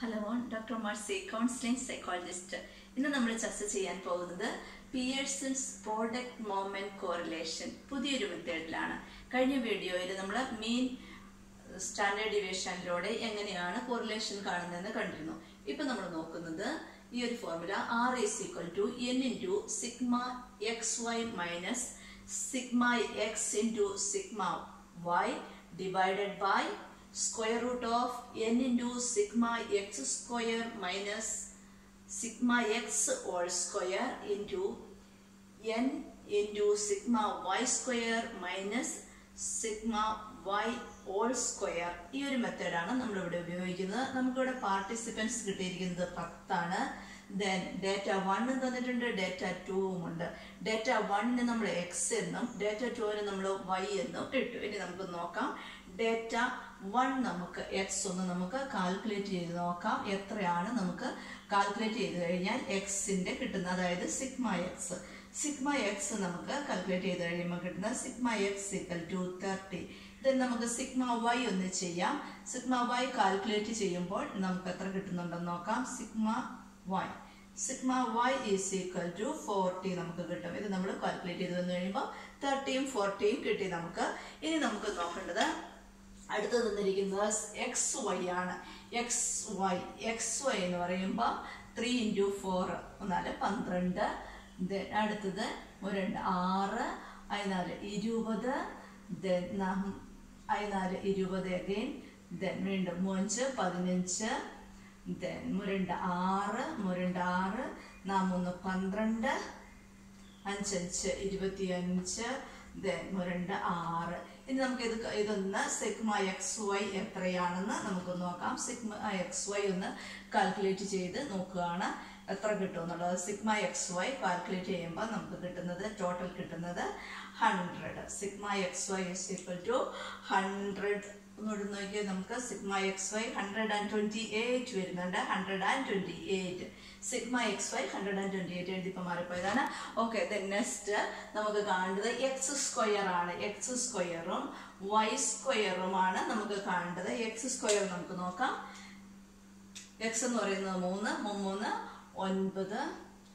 Hello doctor മാർസി counselling psychologist ഇന്ന് നമ്മൾ ചർച്ച ചെയ്യാൻ പോകുന്നത് പിയേഴ്സൺസ് പ്രോഡക്റ്റ് മോമെന്റ് കോറിലേഷൻ പുതിയൊരു മെത്തേഡിലാണ്. കഴിഞ്ഞ വീഡിയോയിൽ നമ്മൾ മീൻ സ്റ്റാൻഡേർഡ് ഡിവിഷനിലൂടെ എങ്ങനെയാണ് കോറിലേഷൻ കാണുന്നതെന്ന് കണ്ടിരുന്നു. ഇപ്പം നമ്മൾ നോക്കുന്നത് ഈ ഒരു formula R is equal to N into sigma X Y minus sigma X into sigma Y divided by square root of n into sigma x square minus sigma x whole square into n into sigma y square minus sigma y whole square ഈ ഒരു മെത്തേഡാണ് നമ്മളിവിടെ ഉപയോഗിക്കുന്നത്. നമുക്കിവിടെ participants കിട്ടിയിരിക്കുന്നത് പത്താണ്. Then data വണ്ണും തന്നിട്ടുണ്ട് ഡേറ്റ ടൂവും ഉണ്ട്. ഡേറ്റ വണ്ണിന് നമ്മൾ എക്സ് എന്നും ഡേറ്റ ടുവിന് നമ്മൾ വൈ എന്നും ഇട്ടു. ഇനി നമുക്ക് നോക്കാം. ഡേറ്റ വൺ നമുക്ക് എക്സ് ഒന്ന് നമുക്ക് കാൽക്കുലേറ്റ് ചെയ്ത് നോക്കാം. എത്രയാണ് നമുക്ക് കാൽക്കുലേറ്റ് ചെയ്ത് കഴിഞ്ഞാൽ എക്സിന്റെ കിട്ടുന്നത് അതായത് സിഗ്മ എക്സ് സിഗ്മ എക്സ് നമുക്ക് കാൽക്കുലേറ്റ് ചെയ്ത് കഴിയുമ്പോൾ കിട്ടുന്നത് sigma X equal to thirty then നമുക്ക് സിഗ്മ വൈ ഒന്ന് ചെയ്യാം. സിഗ്മ വൈ കാൽക്കുലേറ്റ് ചെയ്യുമ്പോൾ നമുക്ക് എത്ര കിട്ടുന്നുണ്ടെന്ന് നോക്കാം. Sigma Y sigma Y is equal to forty നമുക്ക് കിട്ടും. ഇത് നമ്മൾ കാൽക്കുലേറ്റ് ചെയ്ത് വന്നു കഴിയുമ്പോൾ തേർട്ടിയും ഫോർട്ടിയും കിട്ടി നമുക്ക്. ഇനി നമുക്ക് നോക്കേണ്ടത് അടുത്ത് തന്നിരിക്കുന്നത് എക്സ് വൈ ആണ്. എക്സ് വൈ എക്സ് വൈ എന്ന് പറയുമ്പോൾ ത്രീ ഇന്റു ഫോർ നാല് പന്ത്രണ്ട്. ദെൻ അടുത്തത് രണ്ട് ആറ് അതിനാല് ഇരുപത്. ദെൻ അതിനാല് ഇരുപത് അഗെയിൻ ദെൻ വീണ്ടും മൂഞ്ച് പതിനഞ്ച്. ദെൻ മുരണ്ട് ആറ് മുരണ്ട് ആറ്. നാം ഒന്ന് പന്ത്രണ്ട്. അഞ്ചഞ്ച് ഇരുപത്തി അഞ്ച് ദെൻ മുരണ്ട് ആറ്. ഇനി നമുക്ക് ഇത് ഇതൊന്ന് സിഗ്മ എക്സ് വൈ എത്രയാണെന്ന് നമുക്ക് നോക്കാം. സിഗ്മ എക്സ് വൈ ഒന്ന് കാൽക്കുലേറ്റ് ചെയ്ത് നോക്കുകയാണ്. എത്ര കിട്ടും എന്നുള്ളത്? സിഗ്മ എക്സ് വൈ കാൽക്കുലേറ്റ് ചെയ്യുമ്പോൾ നമുക്ക് കിട്ടുന്നത് ടോട്ടൽ കിട്ടുന്നത് hundred sigma X Y is equal to hundred ഒന്നുകൂടി നോക്കിയാൽ നമുക്ക് sigma X Y hundred and twenty eight വരുന്നുണ്ട്. Hundred and twenty eight sigma X Y hundred and twenty eight എഴുതിപ്പോൾ മാറിപ്പോയതാണ്. Okay then next നമുക്ക് കാണേണ്ടത് എക്സ് സ്ക്വയർ ആണ്. X സ്ക്വയറും Y സ്ക്വയറുമാണ് നമുക്ക് കാണേണ്ടത്. എക്സ് സ്ക്വയർ നമുക്ക് നോക്കാം. എക്സ് എന്ന് പറയുന്നത് മൂന്ന് മൂന്ന് ഒൻപത്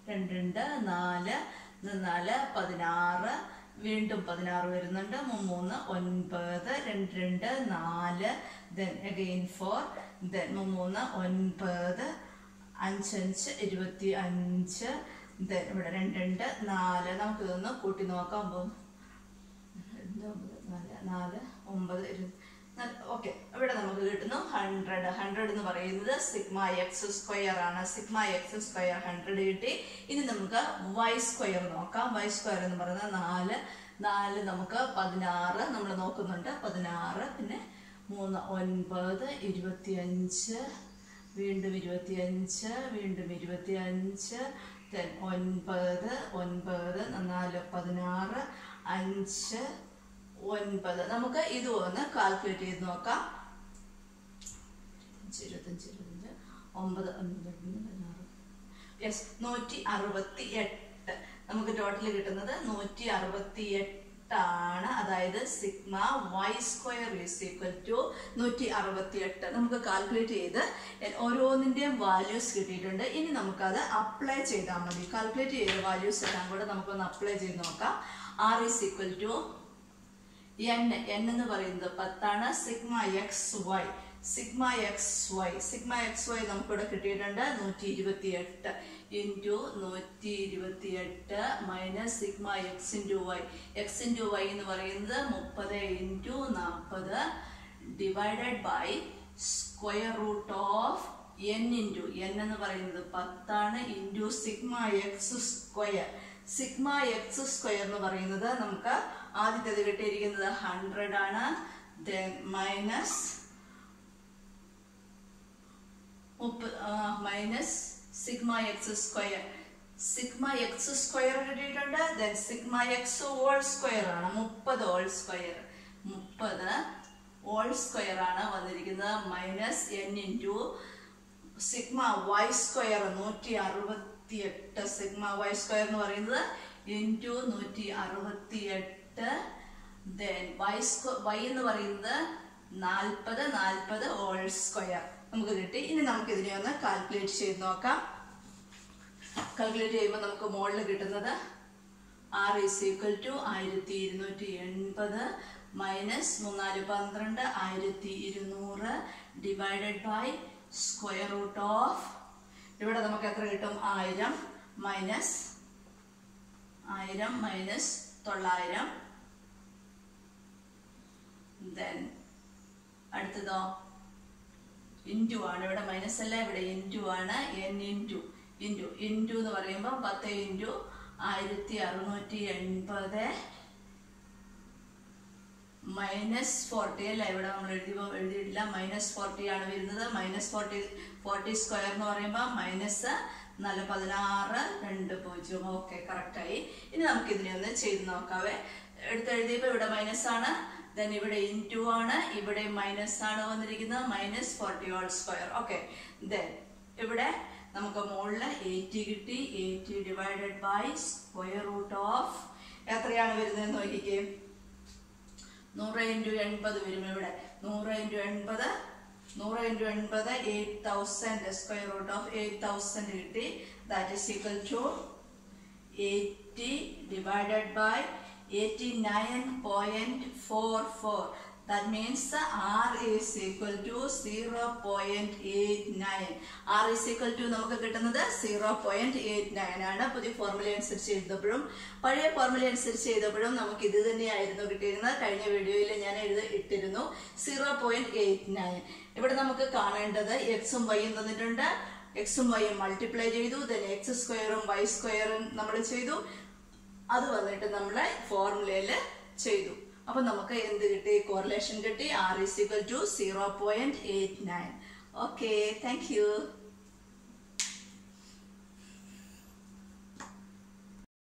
രണ്ട് നാല് നാല് പതിനാറ് വീണ്ടും പതിനാറ് വരുന്നുണ്ട്. മൂന്ന് ഒൻപത് രണ്ട് രണ്ട് നാല് ദെൻ അഗെയിൻ ഫോർ ദെൻ മൂന്ന് ഒൻപത് അഞ്ചഞ്ച് ഇരുപത്തി അഞ്ച് ദെൻ ഇവിടെ രണ്ട് രണ്ട് നാല്. നമുക്കിതൊന്ന് കൂട്ടി നോക്കാം. ഒമ്പത് നാല് നാല് ഒമ്പത് ഇരുപത്. ഓക്കെ. ഇവിടെ നമുക്ക് കിട്ടുന്നു ഹൺഡ്രഡ് ഹൺഡ്രഡ് എന്ന് പറയുന്നത് സിഗ്മ എക്സ് സ്ക്വയർ ആണ്. സിഗ്മ എക്സ് സ്ക്വയർ ഹൺഡ്രഡ് കിട്ടി. ഇനി നമുക്ക് വൈ സ്ക്വയർ നോക്കാം. വൈ സ്ക്വയർ എന്ന് പറയുന്നത് നാല്. നാല് നമുക്ക് പതിനാറ്. നമ്മൾ നോക്കുന്നുണ്ട്. പതിനാറ് പിന്നെ മൂന്ന് ഒൻപത് ഇരുപത്തിയഞ്ച് വീണ്ടും ഇരുപത്തിയഞ്ച് വീണ്ടും ഇരുപത്തിയഞ്ച് ഒൻപത് ഒൻപത് നാല് പതിനാറ് അഞ്ച് ഒൻപത്. നമുക്ക് ഇത് ഒന്ന് കാൽക്കുലേറ്റ് ചെയ്ത് നോക്കാം. ഇരുപത്തഞ്ച് ഇരുപത്തഞ്ച് ഒമ്പത് യെസ് നൂറ്റി അറുപത്തി എട്ട് നമുക്ക് ടോട്ടൽ കിട്ടുന്നത് നൂറ്റി അറുപത്തി എട്ടാണ് അതായത് sigma Y square is equal to നൂറ്റി അറുപത്തി എട്ട് നമുക്ക് കാൽക്കുലേറ്റ് ചെയ്ത് ഓരോന്നിന്റെയും വാല്യൂസ് കിട്ടിയിട്ടുണ്ട്. ഇനി നമുക്കത് അപ്ലൈ ചെയ്താൽ മതി. കാൽക്കുലേറ്റ് ചെയ്ത വാല്യൂസ് എല്ലാം കൂടെ നമുക്കൊന്ന് അപ്ലൈ ചെയ്ത് നോക്കാം. R is equal to n n എന്ന് പറയുന്നത് പത്താണ് sigma X Y sigma X Y sigma X Y നമുക്കിവിടെ കിട്ടിയിട്ടുണ്ട് നൂറ്റി ഇരുപത്തി എട്ട് ഇന്റു നൂറ്റി ഇരുപത്തി എട്ട് minus sigma X into Y X into Y എന്ന് പറയുന്നത് മുപ്പത് ഇന്റു നാൽപ്പത് divided by square root of N into N എന്ന് പറയുന്നത് പത്താണ് into sigma X square sigma X square എന്ന് പറയുന്നത് നമുക്ക് ആദ്യത്തേത് കിട്ടിയിരിക്കുന്നത് ഹൺഡ്രഡ് ആണ്. Minus minus sigma X square sigma X square കിട്ടിയിട്ടുണ്ട്. Then sigma X whole square ആണ്. മുപ്പത് ഓൾ സ്ക്വയർ മുപ്പത് ഓൾ സ്ക്വയർ ആണ് വന്നിരിക്കുന്നത്. Minus N into sigma Y square നൂറ്റി അറുപത്തി എട്ട് സിഗ്മ വൈ സ്ക്വയർ എന്ന് പറയുന്നത് ഇന്റു നൂറ്റി അറുപത്തി എട്ട് ദെൻ വൈ സ്ക്വ വൈ എന്ന് പറയുന്നത് നാൽപ്പത് നാൽപ്പത് ഓൾ സ്ക്വയർ നമുക്ക് കിട്ടി. ഇനി നമുക്ക് ഇതിനെ ഒന്ന് കാൽക്കുലേറ്റ് ചെയ്ത് നോക്കാം. കാൽക്കുലേറ്റ് ചെയ്യുമ്പോൾ നമുക്ക് മുകളിൽ കിട്ടുന്നത് ആർ ഈസ് ഈക്വൽ ടു ആയിരത്തി ഇരുന്നൂറ്റി എൺപത് മൈനസ് മൂന്നാൽ പന്ത്രണ്ട് ആയിരത്തി ഇരുന്നൂറ് divided by square root of ഇവിടെ നമുക്ക് എത്ര കിട്ടും? ആയിരം മൈനസ് ആയിരം മൈനസ് തൊള്ളായിരം. ദെൻ അടുത്തതോ? ഇന്റു ആണ്. ഇവിടെ മൈനസ് അല്ല ഇവിടെ ഇന്റു ആണ്. എൻ ഇന്റു ഇന്റു ഇന്റു എന്ന് പറയുമ്പോൾ പത്ത് ഇന്റു ആയിരത്തി അറുന്നൂറ്റി എൺപത് മൈനസ് ഫോർട്ടി അല്ല? ഇവിടെ നമ്മൾ എഴുതിയപ്പോൾ എഴുതിയിട്ടില്ല. മൈനസ് ഫോർട്ടി ആണ് വരുന്നത്. മൈനസ് ഫോർട്ടി ഫോർട്ടി സ്ക്വയർ എന്ന് പറയുമ്പോൾ മൈനസ് നല്ല പതിനാറ് രണ്ട് പൂജ്യം. ഓക്കെ കറക്റ്റായി ഇനി നമുക്ക് ഇതിനെ ഒന്ന് ചെയ്ത് നോക്കാവേ. എടുത്ത് എഴുതിയപ്പോൾ ഇവിടെ മൈനസ് ആണ്. ദെൻ ഇവിടെ ഇൻ ടു ആണ് ഇവിടെ മൈനസ് ആണ് വന്നിരിക്കുന്നത് minus forty whole square okay then ഇവിടെ നമുക്ക് മുകളിൽ എയ്റ്റി കിട്ടി eighty divided by square root of എത്രയാണ് വരുന്നത് നോക്കിക്കേ. നൂറ് ഇന്റു എൺപത് വരും ഇവിടെ. നൂറ് ഇന്റു എൺപത് നൂറ് ഇന്റു എൺപത് eight thousand square root of eight thousand കിട്ടി. That is equal to eighty divided by eighty nine point four four that means R is equal to zero point eight nine R is equal to നമുക്ക് കിട്ടുന്നത് zero point eight nine ആണ്. പുതിയ formula അനുസരിച്ച് എഴുതപ്പോഴും പഴയ formula അനുസരിച്ച് എഴുതപ്പോഴും നമുക്ക് ഇത് തന്നെയായിരുന്നു കിട്ടിയിരുന്നത്. കഴിഞ്ഞ വീഡിയോയിൽ ഞാൻ എഴുതി ഇട്ടിരുന്നു. സീറോ പോയിന്റ് എയ്റ്റ് നയൻ ഇവിടെ നമുക്ക് കാണേണ്ടത് എക്സും വൈയും തന്നിട്ടുണ്ട്. എക്സും വൈയും മൾട്ടിപ്ലൈ ചെയ്തു. ദെൻ എക്സ് സ്ക്വയറും വൈ സ്ക്വയറും നമ്മൾ ചെയ്തു. അത് വന്നിട്ട് നമ്മളെ ഫോർമുലയിൽ ചെയ്തു. അപ്പൊ നമുക്ക് എന്ത് കിട്ടി? കോറിലേഷൻ കിട്ടി. R is equal to zero point eight nine okay thank you